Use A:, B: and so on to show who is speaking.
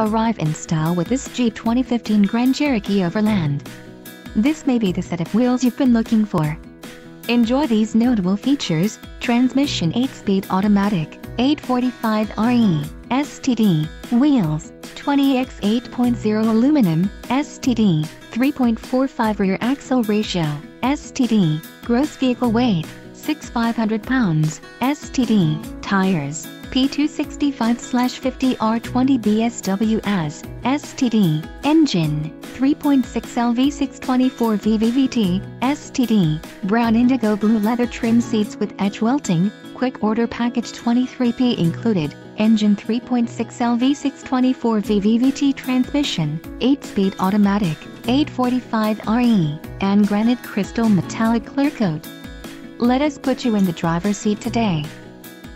A: Arrive in style with this Jeep 2015 Grand Cherokee Overland. This may be the set of wheels you've been looking for. Enjoy these notable features, transmission 8-speed automatic, 845RE, STD, wheels, 20x 8.0 aluminum, STD, 3.45 rear axle ratio, STD, gross vehicle weight, 6,500 pounds, STD, tires, P265-50R20 BSW as, STD, engine, 3.6 LV624 VVVT, STD, brown indigo blue leather trim seats with edge welting, quick order package 23P included, engine 3.6 LV624 VVVT transmission, 8-speed automatic, 845RE, and granite crystal metallic clear coat. Let us put you in the driver's seat today.